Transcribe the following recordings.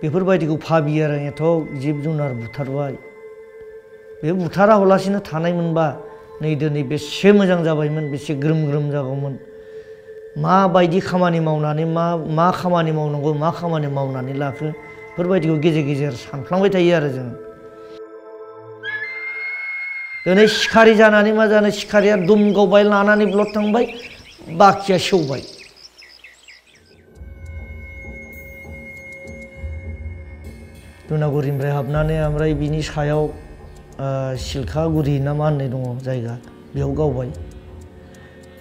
बेफोरबायदिखौ भाबियो आरो एथ' जिब जुनार बुथारबाय बे बुथारा हलासिनो थानाय मोनबा नै दिनै बेसे मोजां जाबायमोन बेसे ग्रोम ग्रोम जागौमोन माबायदि खामानि मावनानै मा मा खामानि मावनांगौ मा खामानि मावनानै लाखो बेफोरबायदिखौ गेजेर गेजेर सानफ्लांबाय थायो आरो जों दिनै सिखारि जानानै मा जानो सिखारिया दुम गावबाय लानानै ब्लद थांबाय बाखिया सेवबाय दुनागुरिनिफ्राय हाबनानै ओमफ्राय बिनि सायाव सिलखागुरि ना मा होननाय दङ जायगा, बेयाव गावबाय।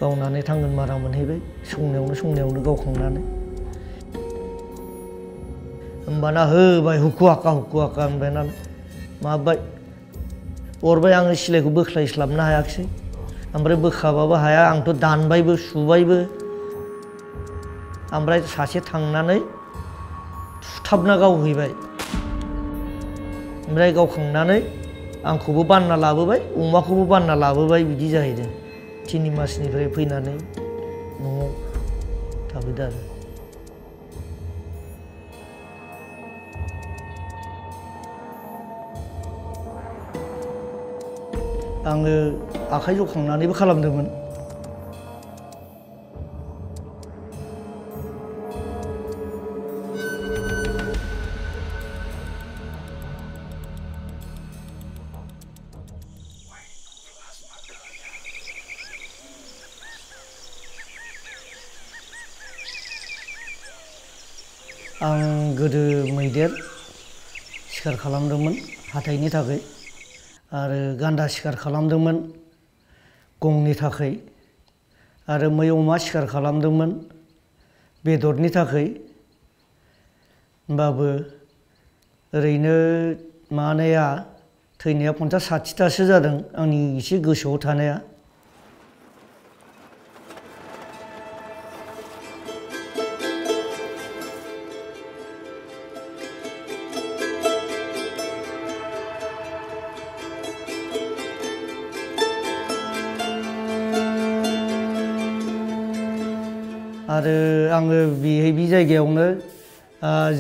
गावनानै थांगोन मारा मोनहैबाय, संनायावनो संनायावनो गावखांनानै। होमबाना होबाय हुखु हाखा हुखु हाखा होनबायना माबाय अरबाय आङो सिलायखौ बोख्लायस्लाबनो हायाखिसै। ओमफ्राय बोखाबाबो हाया, आंथ' दानबायबो, सुबायबो। ओमफ्राय सासे थांनानै सुथाबना गावहैबाय। ओमफ्राय गावखांनानै आंखौबो बानना लाबोबाय, अमाखौबो बानना लाबोबाय बिदि जाहैदों। तिनि मासनिफ्राय फैनानै न'आव थाफैदो आरो। आङो आखाइ जखांनानैबो खालामदोंमोन। सिखार खालामदोंमोन हाथाइनि थाखाय आरो गान्दा सिखार खालामदोंमोन गंनि थाखाय आरो मै अमा सिखार खालामदोंमोन बेदरनि थाखाय होमबाबो ओरैनो मानाया थैनाया पन्सास साथिथासो जादों आंनि एसे गोसोआव थानाया आरो आङो बेहाय बे जायगायावनो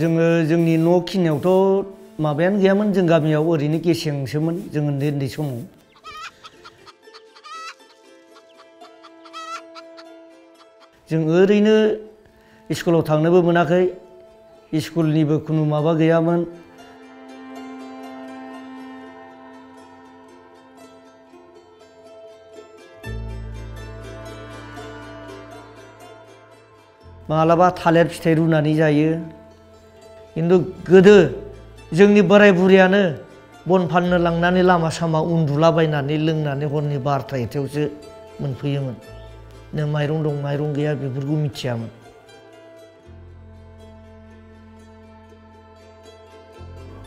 जोङो जोंनि न' खिनियावथ' माबायानो गैयामोन, जों गामियाव ओरैनो गेसेंसोमोन जों उन्दै उन्दै समाव। जों ओरैनो स्कुलाव थांनोबो मोनाखै, स्कुलनिबो खुनु माबा गैयामोन। मालाबा थालिर फिथाइ रुनानै जायो खिन्थु गोदो जोंनि बोराय बुरियानो बन फाननो लांनानै लामा सामा उन्दुलाबायनानै लोंनानै हरनि बारथा एकथायावसो मोनफैयोमोन नो माइरं दं माइरं गैया बेफोरखौ मिथियामोन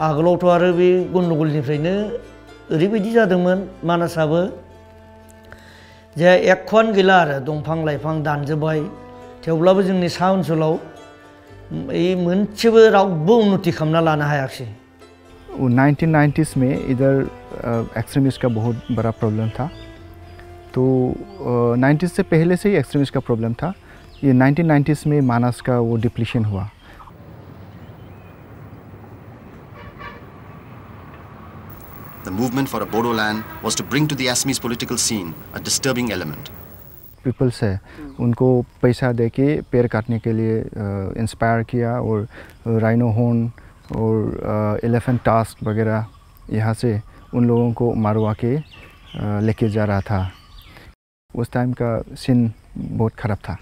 आगोलावथ' आरो बे गन्दगलनिफ्रायनो ओरैबायदि जादोंमोन मानासाबो जे एख'आनो गैला आरो दंफां लाइफां दानजोब्बाय थेवब्लाबो जोंनि सा ओनसोलाव এই मोनसेबो रावबो उन्नति खालामना लानो हायाखिसै। 1990s में इधर एक्सट्रीमिस्ट का बहुत बड़ा प्रॉब्लम था। तो नाइन्टीज़ से पहले से ही एक्सट्रीमिस्ट का प्रॉब्लम था। ये 1990s में मानस का वो डिप्लीशन हुआ। The movement for a Bodo land was to bring to the Assamese political scene a disturbing element. Peoples है उनको पैसा दे के पेड़ काटने के लिए इंस्पायर किया और राइनो हॉर्न और एलिफेंट टास्क वगैरह यहाँ से उन लोगों को मारवा के लेके जा रहा था उस टाइम का सीन बहुत ख़राब था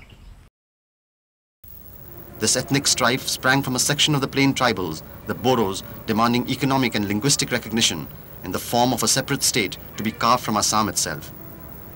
This ethnic strife sprang from a section of the plain tribals, the Boros, demanding economic and linguistic recognition in the form of a separate state to be carved from Assam itself.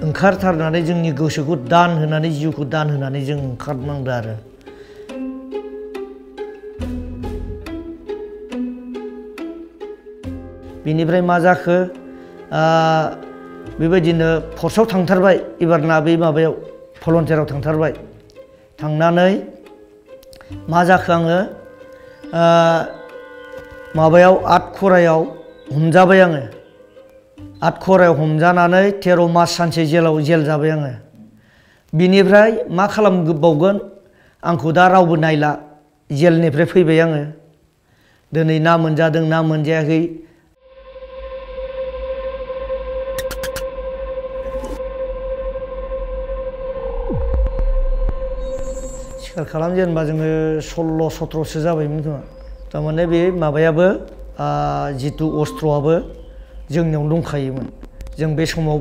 ओंखारथारनानै जोंनि गोसोखौ दान होनानै जिउखौ दान होनानै जों ओंखारनांदो आरो। बिनिफ्राय मा जाखो? बेबायदिनो फर्सआव थांथारबाय एबारना बै माबायाव भलन्टियाराव थांथारबाय। थांनानै मा जाखो आङो? माबायाव आट खरायाव हमजाबाय आङो। आट खरायाव हमजानानै तेर' मास सानसे जेलाव जेल जाबाय आङो बिनिफ्राय मा खालामबावगोन आंखौ दा रावबो नायला जेलनिफ्राय फैबाय आङो दिनै ना मोनजादों ना मोनजायाखै सिखार खालाम जेनेबा जोङो सल्ल' सथ्र'सो जाबायमोन खोमा थारमाने बे माबायाबो आ, जिथु अस्त्रआबो जोंनियाव दंखायोमोन जों बे समाव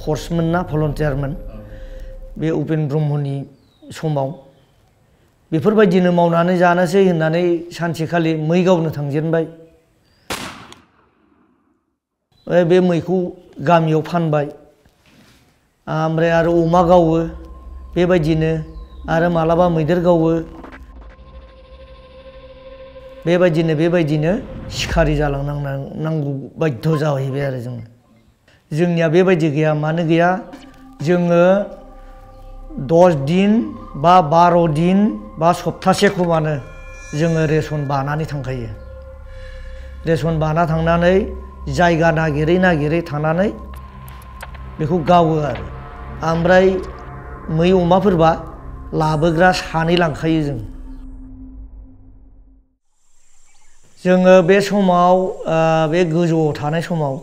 फर्समोन ना भलन्टियारमोन बे उपेन ब्रह्मनि समाव बेफोरबायदिनो मावनानै जानोसै होननानै सानसेखालि मै गावनो थांजेनबाय ओमफ्राय बे मैखौ गामियाव फानबाय ओमफ्राय आरो अमा गावो बेबायदिनो आरो मालाबा मैदेर गावो बेबायदिनो बेबायदिनो सिखारि जालांनांगौ बाध्य जाहैबाय आरो जोङो। जोंनिया बेबायदि गैया। मानो गैया? जोङो दस दिन बा बार' दिन बा सप्तासेखौमानो जोङो रेसन बानानै थांखायो। रेसन बाना थांनानै जायगा नागिरै नागिरै थानानै बेखौ गावो आरो। ओमफ्राय मै अमाफोरबा लाबोग्रा सानै लांखायो जों। जोङो बे समाव आ, बे गोजौआव थानाय समाव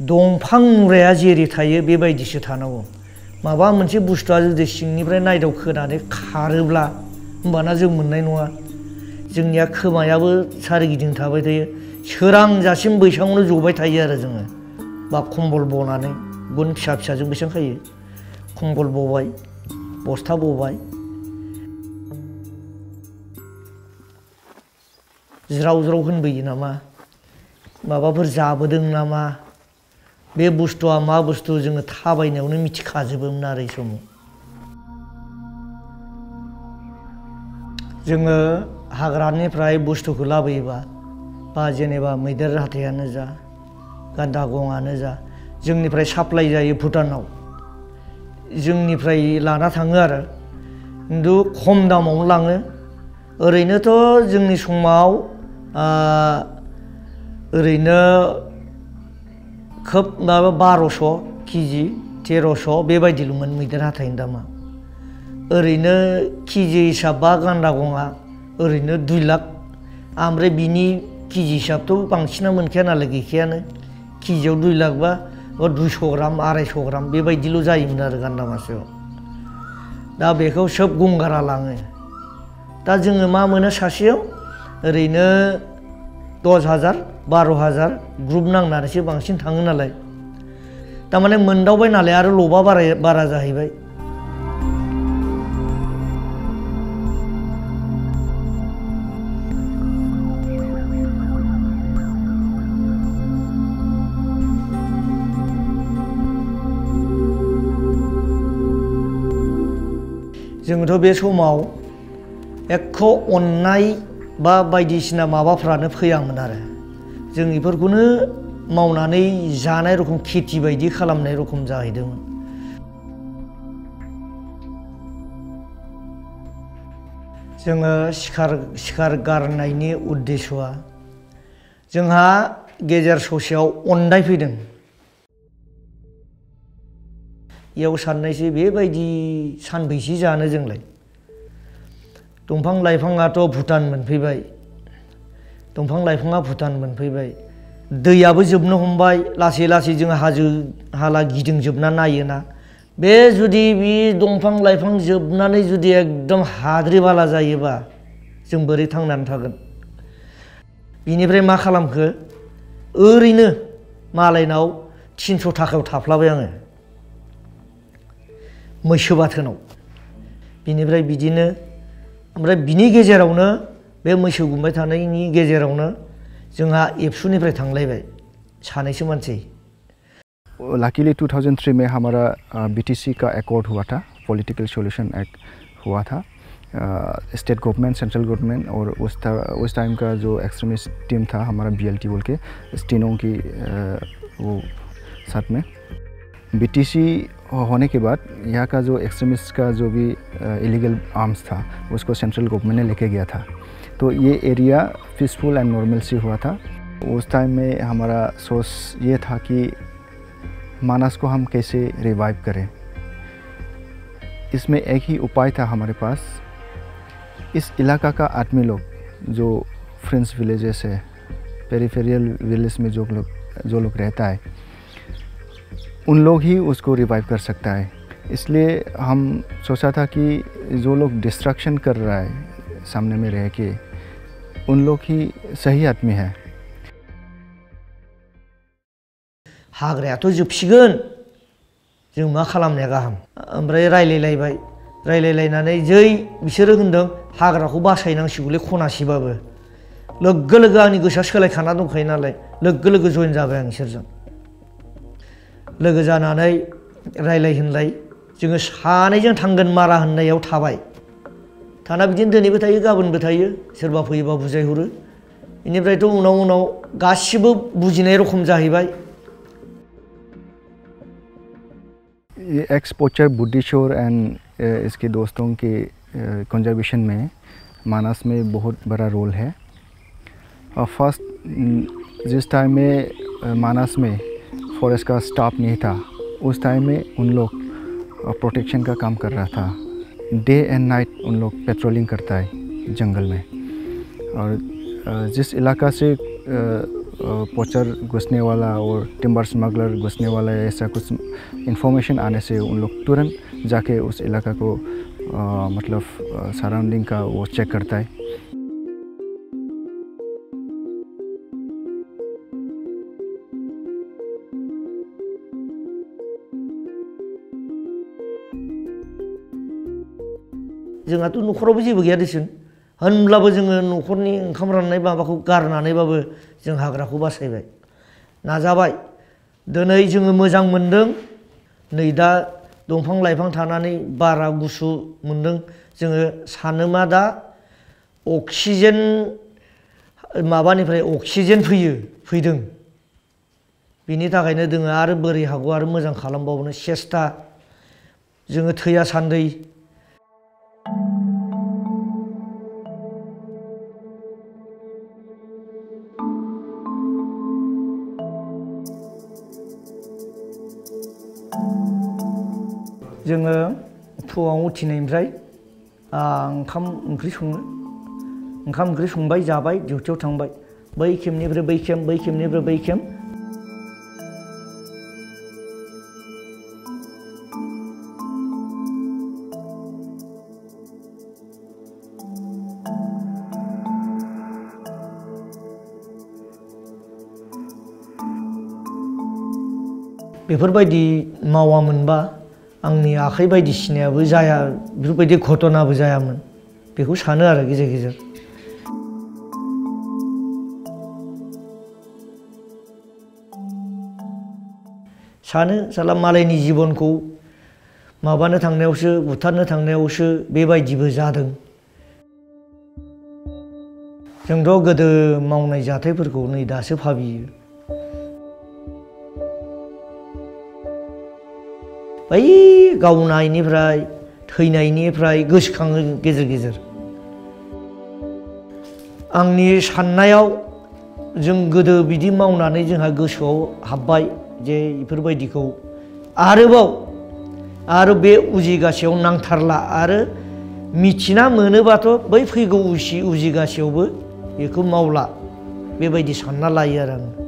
दंफां मुराया जेरै थायो बेबायदिसो थानांगौ माबा मोनसे बुस्थुआ जुदि सिंनिफ्राय नायदाव खोनानै खारोब्ला होमबाना जों मोननाय नङा जोंनिया खोमायाबो सारिगिदिं थाबाय थायो सोरांजासिम बैसाङावनो जबाय थायो आरो जोङो बा खम्बल बनानै गन फिसा फिसाजों बैसां खायो खम्बल बबाय बस्था बबाय ज्राव ज्राव होनबोयो नामा माबाफोर जाबोदों नामा बे बुस्थुआ मा बुस्थु जोङो थाबायनायावनो मिथिखाजोबोमोन आरो बै समाव जोङो हाग्रानिफ्राय बुस्थुखौ लाबोयोबा बा जेनेबा मैदेर हाथायानो जा गान्दा गङानो जा जोंनिफ्राय साप्लाय जायो भुटानाव जोंनिफ्राय लाना थाङो आरो खिन्थु खम दामावनो लाङो ओरैनोथ' जोंनि समाव आ, ओरैनो खोब माबा बार'स' केजि, तेर'स' बेबायदिल'मोन मैदेर हाथाइनि दामा। ओरैनो केजि हिसाब बा गान्दा गङा ओरैनो दुइ लाख। ओमफ्राय बिनि केजि हिसाबथ' बांसिना मोनखाया नालाय गैखायानो। केजियाव दुइ लाख बा दुइस' ग्राम, आरायस' ग्राम बेबायदिल' जायोमोन आरो गान्दा मासेयाव। दा बेखौ सोब गंगारा लाङो। दा जोङो मा मोनो सासेयाव? ओरैनो दस हाजार बार' हाजार ग्रुप नांनानैसो बांसिन थाङो नालाय थारमाने मोनदावबाय नालाय आरो लबा बारा बारा जाहैबाय जोङोथ' बे समाव एख' अननाय बा बायदिसिना माबाफ्रानो फैयामोन आरो। जों बेफोरखौनो मावनानै जानाय रखम, खेथि बायदि खालामनाय रखम जाहैदोंमोन। जोङो सिखार सिखार गारनायनि उद्देस'आ जोंहा गेजेर ससेयाव अनदाय फैदों। इयाव साननायसै बेबायदि सानबैसे जानो जोंलाय? दंफां लाइफाङाथ' भुटान मोनफैबाय। दंफां लाइफाङा भुटान मोनफैबाय। दैयाबो जोबनो हमबाय। लासै लासै जों हाजो हाला गिदिंजोबना नायोना। बे जुदि बे दंफां लाइफां जोबनानै जुदि एकदम हाद्रि बाला जायोबा जों बोरै थांनानै थागोन? बिनिफ्राय मा खालामखो? ओरैनो मालायनाव थिनस' थाखायाव थाफ्लाबाय आङो। मैसो बाथोनाव। बिनिफ्राय बिदिनो ओमफ्राय बिनि गेजेरावनो बे मैसो गुमबाय थानायनि गेजेरावनो जोंहा एबसुनिफ्राय थांलायबाय सानैसो मानसि। लकीली 2003 में हमारा बीटीसी का एकॉर्ड हुआ था पॉलिटिकल सॉल्यूशन एक्ट हुआ था। स्टेट गवर्नमेंट सेंट्रल गवर्नमेंट और उस उस टाइम का जो एक्सट्रीमिस्ट टीम था हमारा बी एल टी बोल के स्टीनों की वो साथ में। बीटीसी होने के बाद यहाँ का जो एक्सट्रीमिस्ट का जो भी इलीगल आर्म्स था, उसको सेंट्रल गवर्नमेंट ने लेके गया था। तो ये एरिया पीसफुल एंड नॉर्मल सी हुआ था। उस टाइम में हमारा सोच ये था कि मानस को हम कैसे रिवाइव करें। इसमें एक ही उपाय था हमारे पास। इस इलाका का आदमी लोग, जो फ्रेंड्स विलेजेस है पेरीफेरियल विलेज में जो लोग जो लोग रहता है उन लोग ही उसको रिवाइव कर सकता है। इसलिए हम सोचा था कि जो लोग डिस्ट्रक्शन कर रहा है, सामने में रह के, उन लोग ही सही आदमी है। हाग्रायाथ' जोबसिगोन। जों मा खालामनाया गाहाम ओमफ्राय रायलायलायबाय। जै बिसोरो होनदों, हाग्राखौ बासायनांसिगौलै खनासेबाबो। लोगो लोगो आंनि गोसोआ सोलायखाना दंखायो नालाय, लोगो लोगो जइन जाबाय आं बिसोरजों लोगो जानानै रायलाय होनलाय सानैजों थांगोन मारा होननायाव थाबाय। थाना बिदिनो दिनैबो थायो, गाबोनबो थायो, सोरबा फैयोबा बुजायहरो। बेनिफ्रायथ' उनाव उनाव गासिबो बुजिनाय रखम जाहैबाय। ये एक्स पोचर बुद्धिशोर एंड इसके दोस्तों के कंजर्वेशन में, मानस में बहुत बड़ा रोल है। और फ़र्स्ट जिस टाइम में मानस में फॉरेस्ट का स्टाफ नहीं था। उस टाइम में उन लोग प्रोटेक्शन का काम कर रहा था। डे एंड नाइट उन लोग पेट्रोलिंग करता है जंगल में। और जिस इलाका से पोचर घुसने वाला और टिम्बर स्मगलर घुसने वाला ऐसा कुछ इन्फॉर्मेशन आने से उन लोग तुरंत जाके उस इलाका को आ, मतलब सराउंडिंग का वो चेक करता है। जोंहाथ' न'खरावबो जेबो गैया देसुन होनब्लाबो जोङो न'खरनि ओंखाम राननाय माबाखौ गारनानैबाबो जों हाग्राखौ बासायबाय नाजाबाय दिनै जोङो मोजां मोनदों नै दा दंफां लाइफां थानानै बारा गुसु मोनदों जोङो सानो मा दा अक्सिजेन माबानिफ्राय अक्सिजेन फैयो फैदों बिनि थाखायनो जोङो आरो बोरै हागौ आरो मोजां खालामबावनो सेस्था जोङो थैया सान्दै जोङो फुङाव उथिनायनिफ्राय ओंखाम ओंख्रि सङो ओंखाम ओंख्रि संबाय जाबाय डिउटियाव थांबाय बै खेमनिफ्राय बै खेम बै खेमनिफ्राय बै खेम बेफोरबायदि मावामोनबा आंनि आखाइ बायदिसिनायाबो जाया बेफोरबायदि घटनाबो जायामोन बेखौ सानो आरो गेजेर गेजेर सानो साला मालायनि जिबनखौ माबानो थांनायावसो बुथारनो थांनायावसो बेबायदिबो जादों जोंथ' गोदो मावनाय जाथायफोरखौ नै दासो भाबियो बै गावनायनिफ्राय थैनायनिफ्राय गोसोखाङो गेजेर गेजेर आंनि साननायाव जों गोदो बिदि मावनानै जोंहा गोसोआव हाब्बाय जे बेफोरबायदिखौ आरोबाव आरो बे उजिगासेयाव नांथारला आरो मिथिना मोनोबाथ' बै फैगौ उसि उजिगासेयावबो बेखौ मावला बेबायदि सानना लायो आरो आं